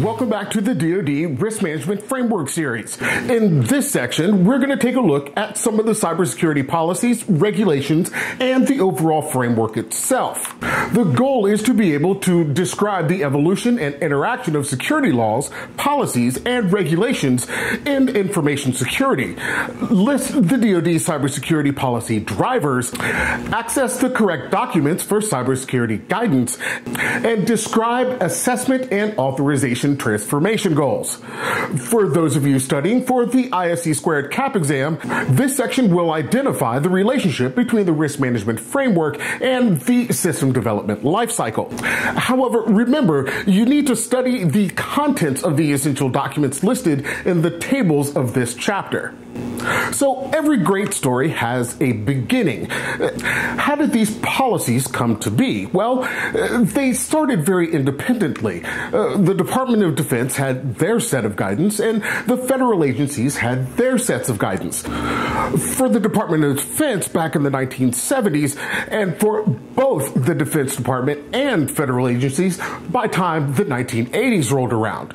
Welcome back to the DoD Risk Management Framework Series. In this section, we're going to take a look at some of the cybersecurity policies, regulations, and the overall framework itself. The goal is to be able to describe the evolution and interaction of security laws, policies, and regulations in information security, list the DoD cybersecurity policy drivers, access the correct documents for cybersecurity guidance, and describe assessment and authorization transformation goals. For those of you studying for the ISC squared CAP exam, this section will identify the relationship between the risk management framework and the system development lifecycle. However, remember, you need to study the contents of the essential documents listed in the tables of this chapter. So every great story has a beginning. How did these policies come to be? Well, they started very independently. Uh, the Department of Defense had their set of guidance, and the federal agencies had their sets of guidance. For the Department of Defense back in the 1970s, and for both the Defense Department and federal agencies by time the 1980s rolled around.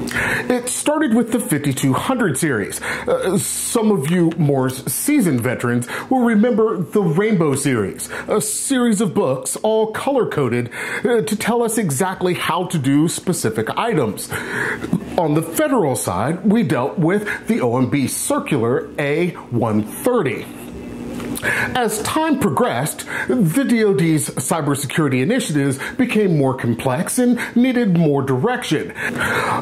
It started with the 5200 series. Uh, some of you more seasoned veterans will remember the Rainbow series, a series of books all color coded uh, to tell us exactly how to do specific items. On the federal side, we dealt with the OMB Circular A130. As time progressed, the DoD's cybersecurity initiatives became more complex and needed more direction.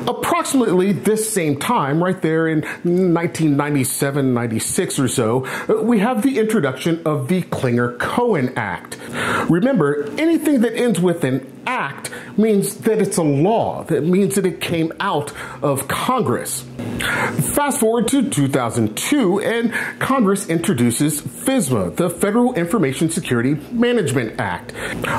Approximately this same time, right there in 1997 96 or so, we have the introduction of the Clinger Cohen Act. Remember, anything that ends with an act means that it's a law. That means that it came out of Congress. Fast forward to 2002, and Congress introduces FISMA, the Federal Information Security Management Act.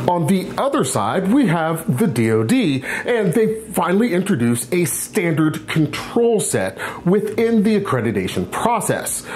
On the other side, we have the DoD, and they finally introduce a standard control set within the accreditation process.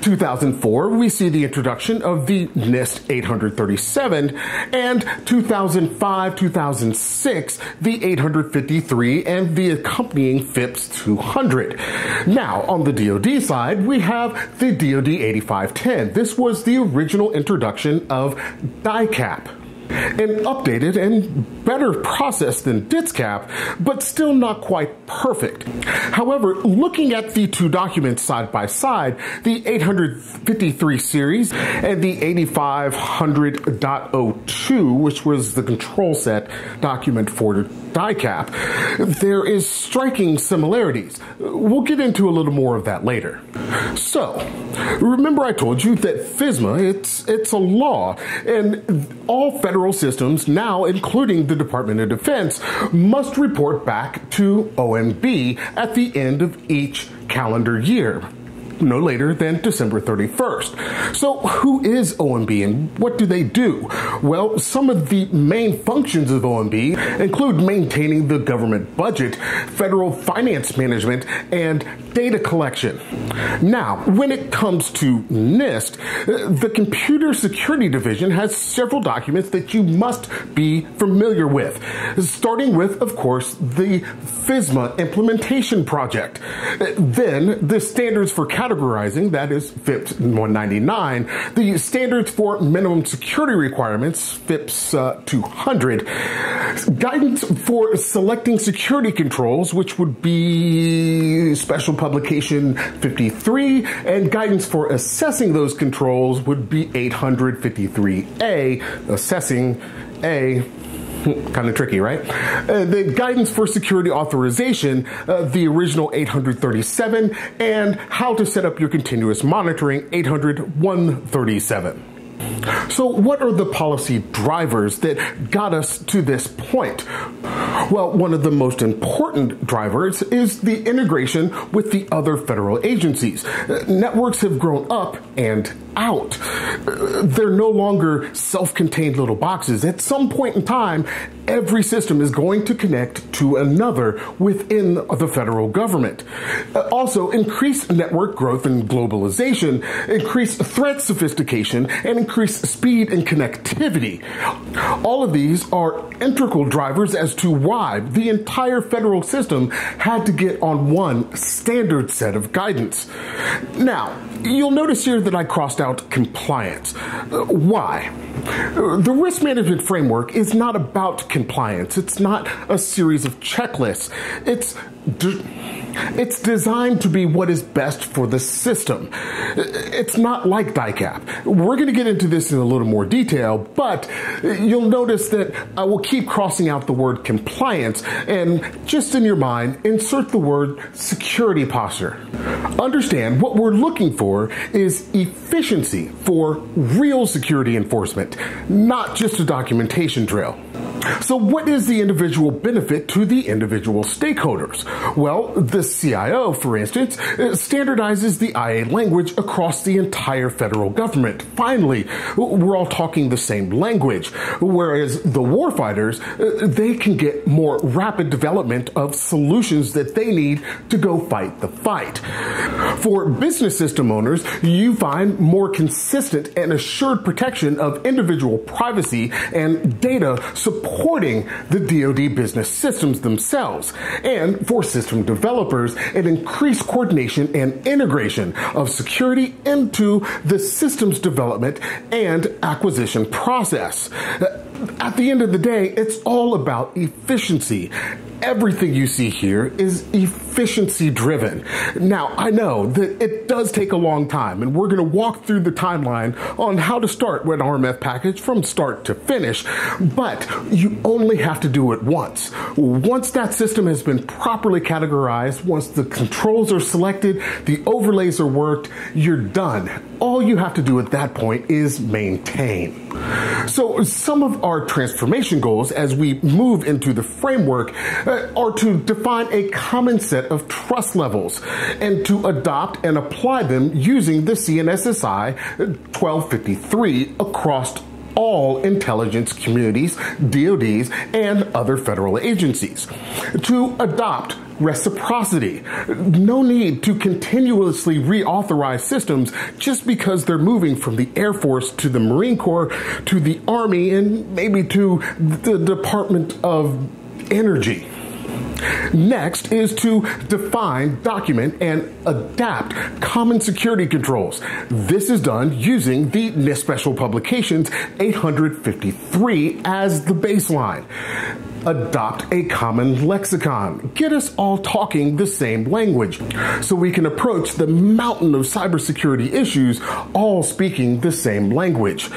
2004, we see the introduction of the NIST 837, and 2005, 2006, the 853 and the accompanying FIPS 200. Now, on the DoD side, we have the DoD 8510. This was the original introduction of DIACAP an updated and better process than DITSCAP, but still not quite perfect. However, looking at the two documents side by side, the 853 series and the 8500.02, which was the control set document for DIACAP, there is striking similarities. We'll get into a little more of that later. So, remember I told you that FISMA, it's, it's a law, and all federal systems, now including the Department of Defense, must report back to OMB at the end of each calendar year no later than December 31st. So, who is OMB and what do they do? Well, some of the main functions of OMB include maintaining the government budget, federal finance management, and data collection. Now, when it comes to NIST, the Computer Security Division has several documents that you must be familiar with, starting with, of course, the FISMA implementation project. Then, the standards for categorizing, that is FIPS 199, the standards for minimum security requirements, FIPS uh, 200, guidance for selecting security controls, which would be special publication 53, and guidance for assessing those controls would be 853A, assessing A kind of tricky, right? Uh, the guidance for security authorization, uh, the original 837, and how to set up your continuous monitoring 800 137. So, what are the policy drivers that got us to this point? Well, one of the most important drivers is the integration with the other federal agencies. Uh, networks have grown up and out. They're no longer self contained little boxes. At some point in time, every system is going to connect to another within the federal government. Also, increased network growth and globalization, increased threat sophistication, and increased speed and connectivity. All of these are integral drivers as to why the entire federal system had to get on one standard set of guidance. Now, you'll notice here that I crossed out compliance. Uh, why? The risk management framework is not about compliance. It's not a series of checklists. It's it's designed to be what is best for the system. It's not like DIACAP. We're going to get into this in a little more detail, but you'll notice that I will keep crossing out the word compliance and just in your mind, insert the word security posture. Understand what we're looking for is efficiency for real security enforcement, not just a documentation trail. So, what is the individual benefit to the individual stakeholders? Well, the CIO, for instance, uh, standardizes the IA language across the entire federal government. Finally, we're all talking the same language, whereas the warfighters, uh, they can get more rapid development of solutions that they need to go fight the fight. For business system owners, you find more consistent and assured protection of individual privacy and data support supporting the DoD business systems themselves, and for system developers, an increased coordination and integration of security into the systems development and acquisition process. At the end of the day, it's all about efficiency everything you see here is efficiency driven. Now, I know that it does take a long time, and we're going to walk through the timeline on how to start with an RMF package from start to finish, but you only have to do it once. Once that system has been properly categorized, once the controls are selected, the overlays are worked, you're done. All you have to do at that point is maintain. So, some of our transformation goals as we move into the framework uh, are to define a common set of trust levels and to adopt and apply them using the CNSSI 1253 across all intelligence communities, DODs, and other federal agencies. To adopt reciprocity. No need to continuously reauthorize systems just because they're moving from the Air Force to the Marine Corps to the Army and maybe to the Department of Energy. Next is to define, document, and adapt common security controls. This is done using the NIST Special Publications 853 as the baseline adopt a common lexicon. Get us all talking the same language so we can approach the mountain of cybersecurity issues all speaking the same language.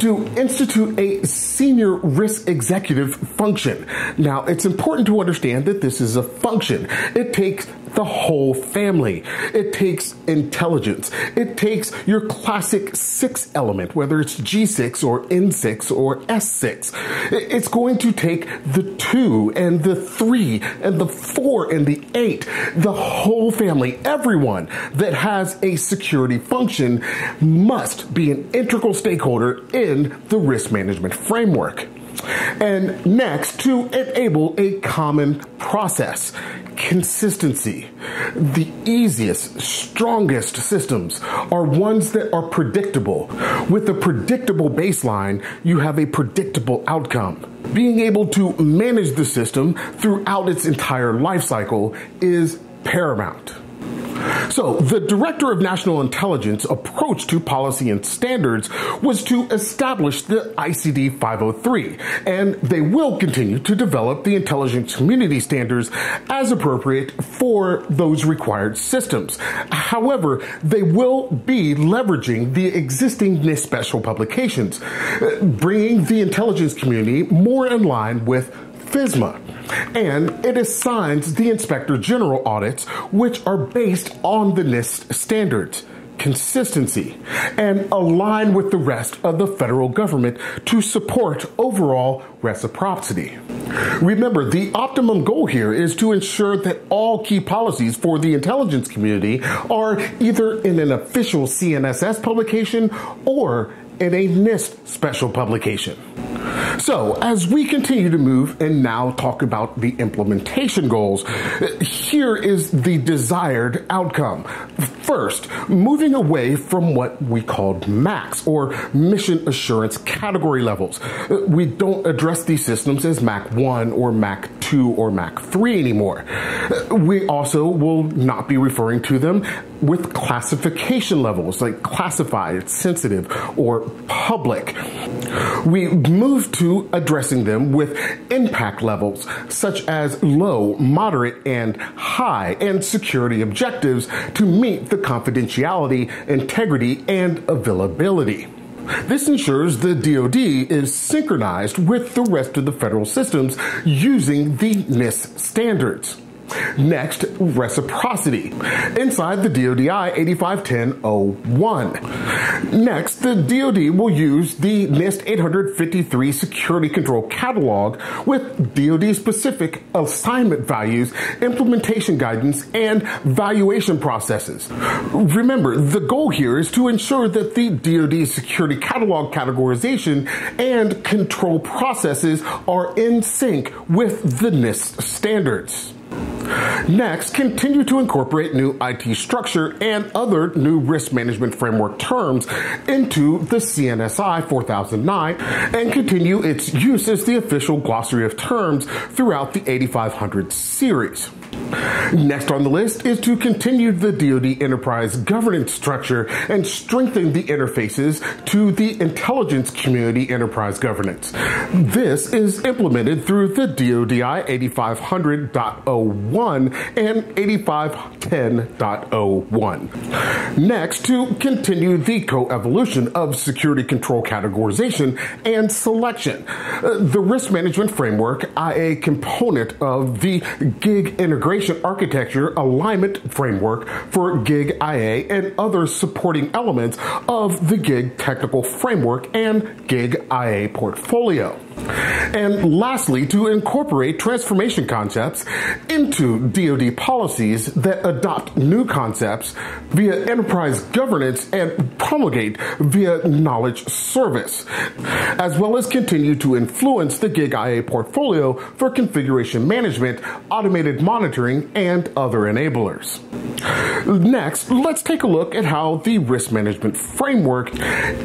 To institute a senior risk executive function. Now, it's important to understand that this is a function. It takes the whole family. It takes intelligence. It takes your classic six element, whether it's G6 or N6 or S6. It's going to take the two and the three and the four and the eight, the whole family, everyone that has a security function must be an integral stakeholder in the risk management framework. And next, to enable a common process consistency. The easiest, strongest systems are ones that are predictable. With a predictable baseline, you have a predictable outcome. Being able to manage the system throughout its entire life cycle is paramount. So, the Director of National Intelligence approach to policy and standards was to establish the ICD 503, and they will continue to develop the intelligence community standards as appropriate for those required systems. However, they will be leveraging the existing NIST special publications, bringing the intelligence community more in line with FISMA and it assigns the Inspector General audits, which are based on the NIST standards. consistency and align with the rest of the federal government to support overall reciprocity. Remember, the optimum goal here is to ensure that all key policies for the intelligence community are either in an official CNSS publication or in a NIST special publication. So, as we continue to move and now talk about the implementation goals, here is the desired outcome. First, moving away from what we called MACs or mission assurance category levels. We don't address these systems as MAC 1 or MAC 2 or MAC 3 anymore. We also will not be referring to them with classification levels like classified, sensitive, or public. We move to addressing them with impact levels such as low, moderate, and high, and security objectives to meet the confidentiality, integrity, and availability. This ensures the DoD is synchronized with the rest of the federal systems using the NIST standards. Next, reciprocity inside the DoDI 8510-01. Next, the DoD will use the NIST 853 Security Control Catalog with DoD-specific assignment values, implementation guidance, and valuation processes. Remember, the goal here is to ensure that the DoD Security Catalog categorization and control processes are in sync with the NIST standards. Next, continue to incorporate new IT structure and other new risk management framework terms into the CNSSI 4009 and continue its use as the official glossary of terms throughout the 8500 series. Next on the list is to continue the DoD enterprise governance structure and strengthen the interfaces to the intelligence community enterprise governance. This is implemented through the DoDI 8500.01 and 8510.01. Next, to continue the co-evolution of security control categorization and selection. Uh, the risk management framework, IA component of the gig integration architecture alignment framework for gig IA and other supporting elements of the gig technical framework and gig IA portfolio. And lastly, to incorporate transformation concepts into DoD policies that adopt new concepts via enterprise governance and promulgate via knowledge service, as well as continue to influence the Gig IA portfolio for configuration management, automated monitoring, and other enablers. Next, let's take a look at how the risk management framework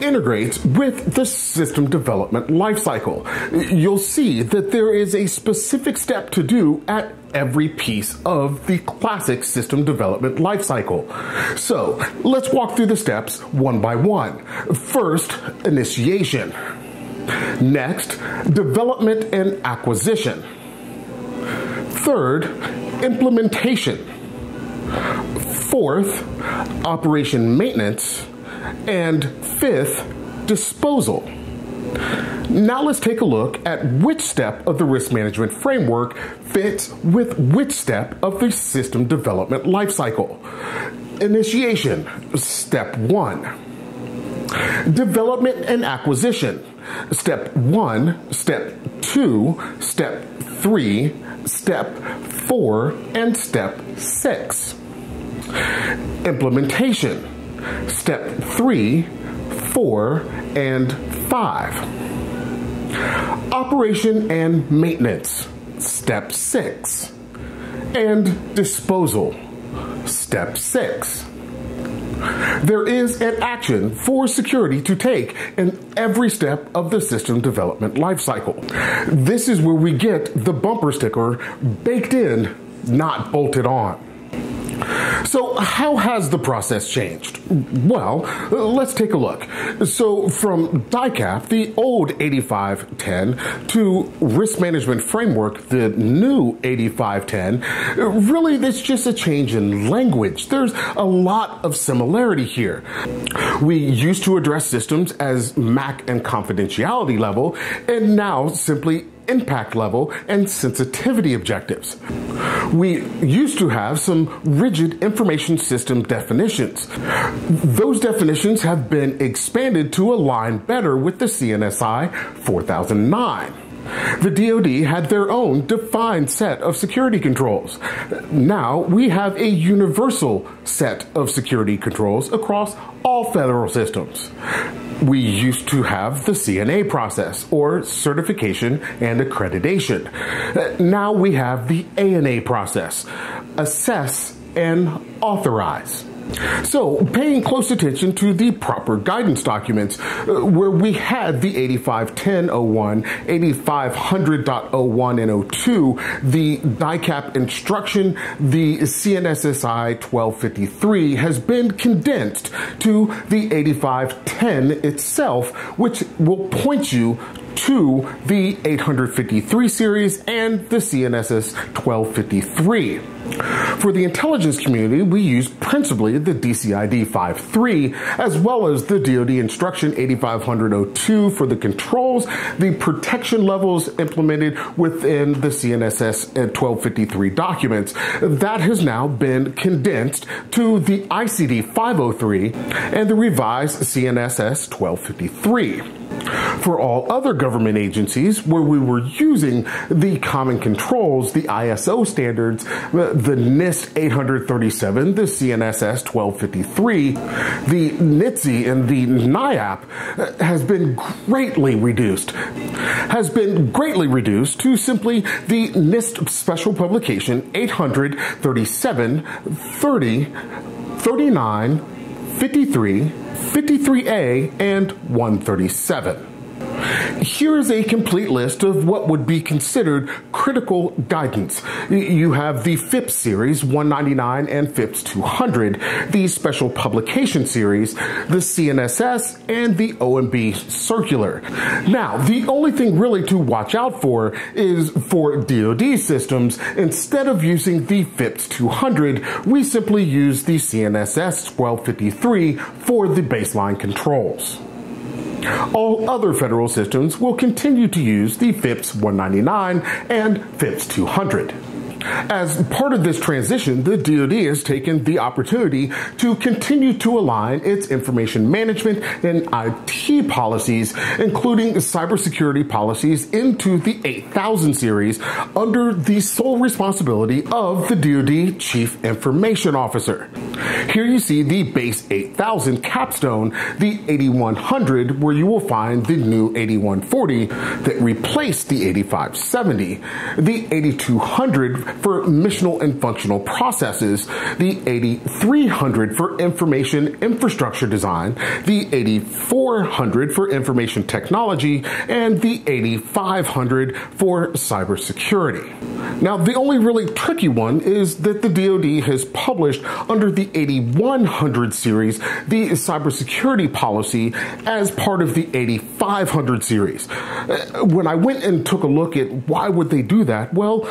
integrates with the system development lifecycle. You'll see that there is a specific step to do at every piece of the classic system development lifecycle. So let's walk through the steps one by one. First, initiation. Next, development and acquisition. Third, implementation. Fourth, operation maintenance. And fifth, disposal. Now let's take a look at which step of the risk management framework fits with which step of the system development lifecycle. Initiation, step one. Development and acquisition, step one, step two, step three, step four, and step six. Implementation, step three, four, and five. Operation and maintenance, step six. And disposal, step six. There is an action for security to take in every step of the system development lifecycle. This is where we get the bumper sticker baked in, not bolted on. So, how has the process changed? Well, let's take a look. So, from DIACAP, the old 8510, to Risk Management Framework, the new 8510, really, it's just a change in language. There's a lot of similarity here. We used to address systems as MAC and confidentiality level, and now simply impact level and sensitivity objectives. We used to have some rigid information system definitions. Those definitions have been expanded to align better with the CNSSI 4009. The DoD had their own defined set of security controls. Now we have a universal set of security controls across all federal systems. We used to have the CNA process, or certification and accreditation. Now we have the ANA process, assess and authorize. So, paying close attention to the proper guidance documents, uh, where we had the 8510.01, 8500.01 and 02, the DIACAP instruction, the CNSSI 1253 has been condensed to the 8510 itself, which will point you to the 853 series and the CNSS 1253. For the intelligence community, we use principally the DCID 5.3 as well as the DoD instruction 8500.02 for the controls, the protection levels implemented within the CNSS 1253 documents. That has now been condensed to the ICD 503 and the revised CNSS 1253. For all other government agencies where we were using the common controls, the ISO standards, the NIST 837, the CNSS 1253, the NITSE, and the NIAP has been greatly reduced. Has been greatly reduced to simply the NIST special publication 837 30 39 53 53A and 137. Here is a complete list of what would be considered critical guidance. You have the FIPS series 199 and FIPS 200, the special publication series, the CNSS, and the OMB circular. Now, the only thing really to watch out for is for DoD systems, instead of using the FIPS 200, we simply use the CNSS 1253 for the baseline controls. All other federal systems will continue to use the FIPS 199 and FIPS 200. As part of this transition, the DoD has taken the opportunity to continue to align its information management and IT policies, including cybersecurity policies, into the 8000 series under the sole responsibility of the DoD Chief Information Officer. Here you see the base 8000 capstone, the 8100, where you will find the new 8140 that replaced the 8570, the 8200 for missional and functional processes, the 8300 for information infrastructure design, the 8400 for information technology, and the 8500 for cybersecurity. Now, the only really tricky one is that the DoD has published under the 8100 series the cybersecurity policy as part of the 8500 series. Uh, when I went and took a look at why would they do that, well,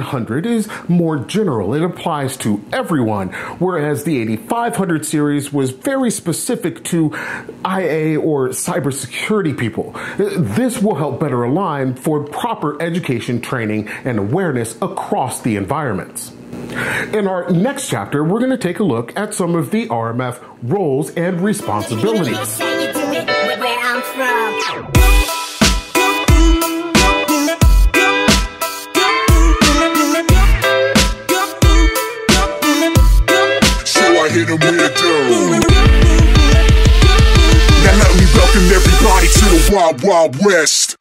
8100 is more general. It applies to everyone, whereas the 8500 series was very specific to IA or cybersecurity people. This will help better align for proper education, training, and awareness across the environments. In our next chapter, we're going to take a look at some of the RMF roles and responsibilities. With a dough. Now let me welcome everybody to the Wild Wild West.